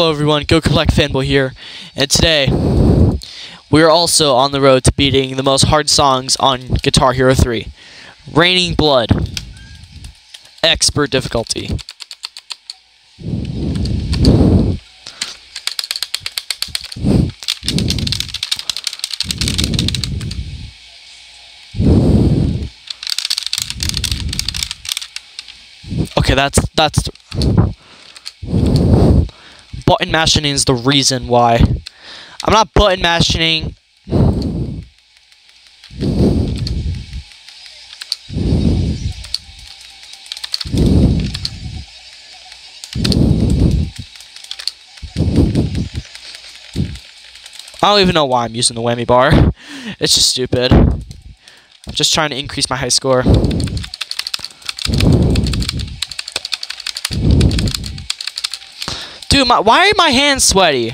Hello everyone, Goku Black Fanboy here, and today we are also on the road to beating the most hard songs on Guitar Hero 3. Raining Blood. Expert difficulty. Okay, that's that's button mashing is the reason why. I'm not button mashing. I don't even know why I'm using the whammy bar. It's just stupid. I'm just trying to increase my high score. Why are my hands sweaty?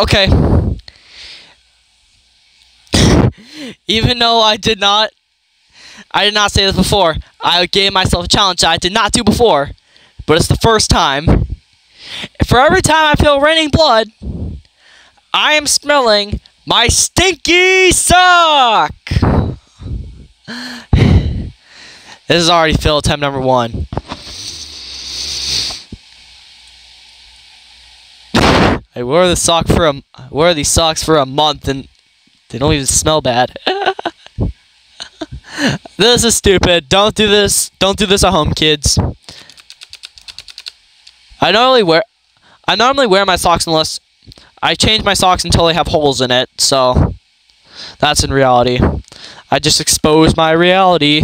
Okay. Even though I did not, I did not say this before. I gave myself a challenge I did not do before, but it's the first time. For every time I feel raining blood, I am smelling my stinky sock. this is already fill attempt number one. I wore the sock for a I wore these socks for a month and they don't even smell bad. this is stupid. Don't do this. Don't do this at home, kids. I normally wear I normally wear my socks unless I change my socks until they have holes in it. So that's in reality. I just expose my reality.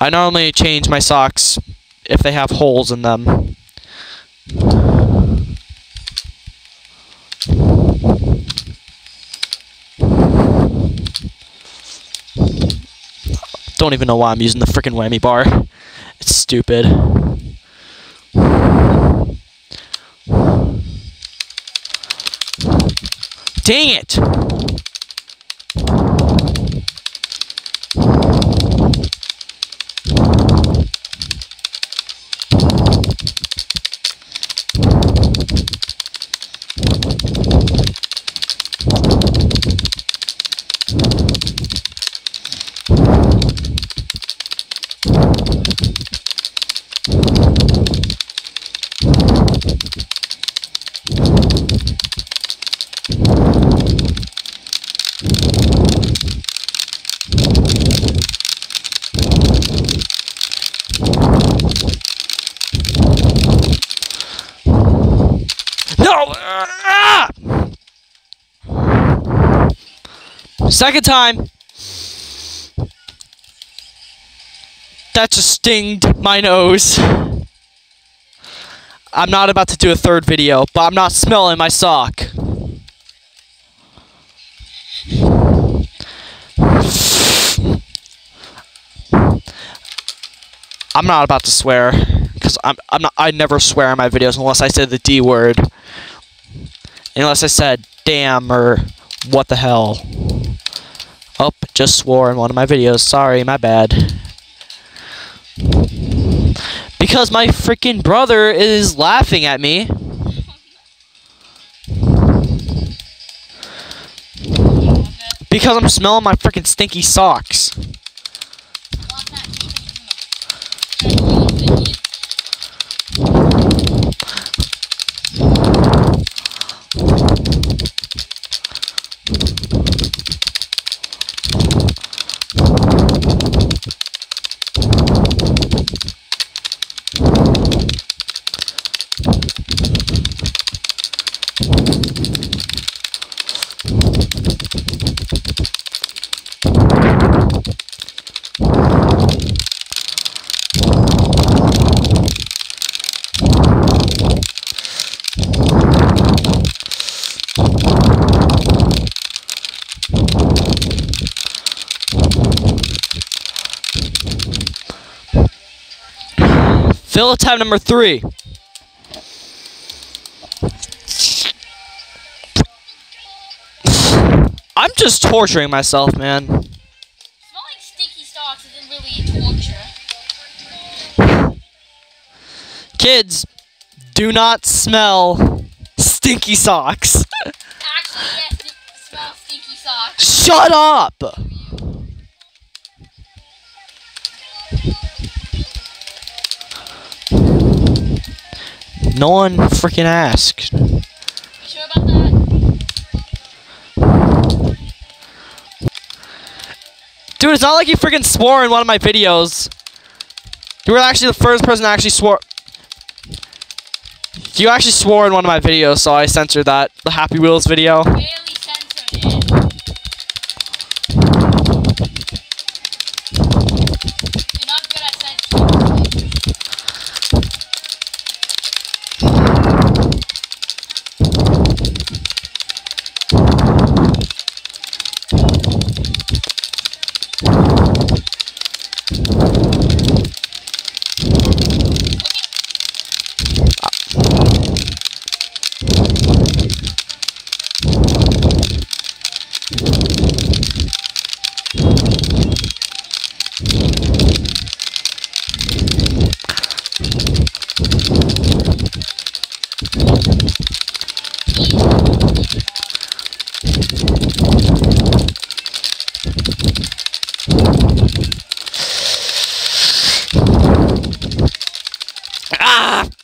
I normally change my socks if they have holes in them. Don't even know why I'm using the freaking whammy bar. It's stupid. Dang it! Second time. That just stinged my nose. I'm not about to do a third video, but I'm not smelling my sock. I'm not about to swear because I'm I'm not I never swear in my videos unless I said the D word. Unless I said damn or what the hell. Just swore in one of my videos. Sorry, my bad. Because my freaking brother is laughing at me. Because I'm smelling my freaking stinky socks. Fill tab number three. I'm just torturing myself, man. Smelling stinky socks isn't really torture. Kids, do not smell stinky socks. Actually, yes, it smells stinky socks. Shut up! No one freaking asked. Dude, it's not like you freaking swore in one of my videos. You were actually the first person to actually swore. You actually swore in one of my videos, so I censored that. The Happy Wheels video. Ah!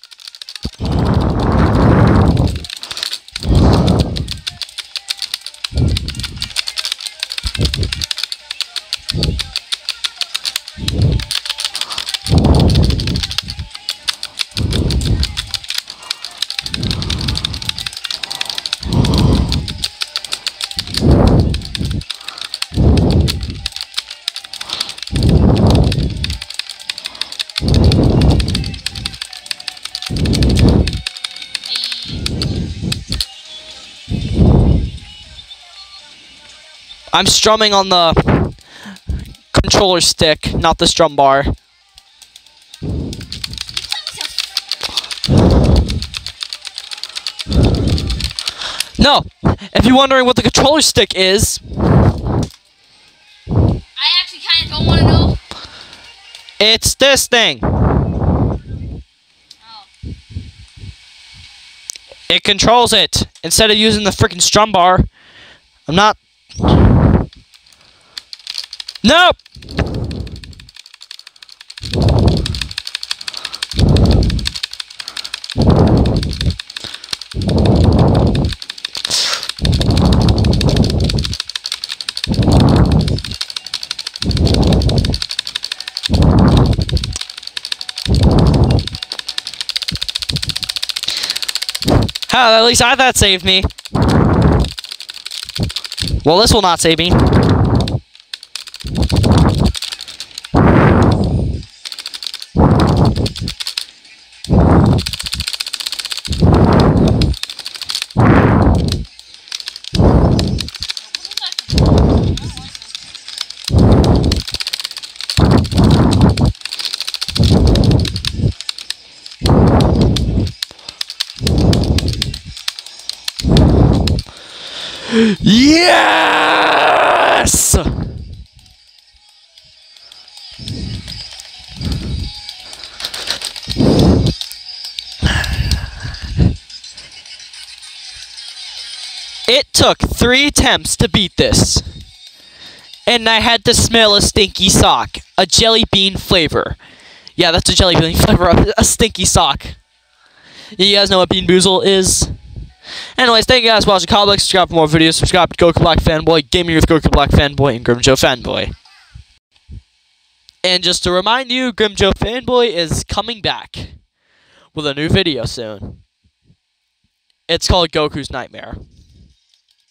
I'm strumming on the controller stick, not the strum bar. No, if you're wondering what the controller stick is, I actually kind of don't want to know. it's this thing. Oh. It controls it instead of using the freaking strum bar. I'm not. Nope. Hell, at least I thought saved me. Well, this will not save me. Yes! It took three attempts to beat this. And I had to smell a stinky sock. A jelly bean flavor. Yeah, that's a jelly bean flavor a stinky sock. You guys know what Bean Boozle is? Anyways, thank you guys for watching. Comment, subscribe for more videos. Subscribe to Goku Black Fanboy, Gaming with Goku Black Fanboy, and Grimmjow Fanboy. And just to remind you, Grimmjow Fanboy is coming back with a new video soon. It's called Goku's Nightmare.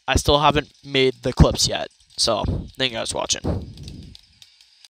I still haven't made the clips yet, so thank you guys for watching.